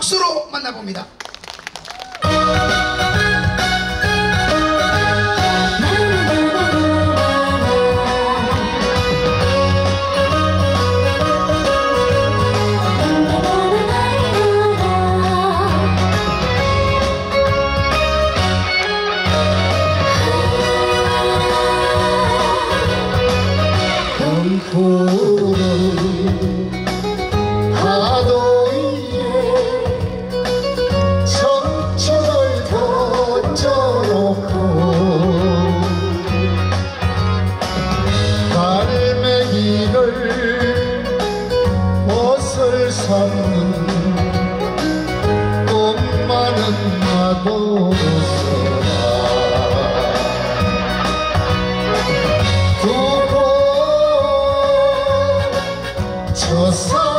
박수로 만나봅니다. 푸 엄마는 나도 두고 저 사랑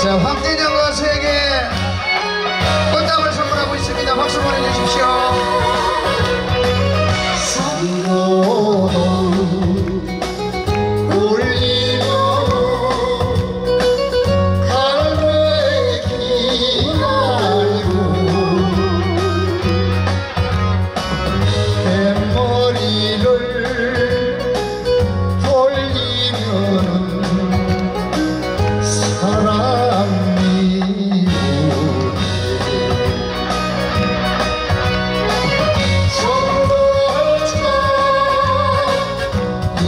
자, 황대장과 세계 꽃담을 선물하고 있습니다. 박수 보내주십시오.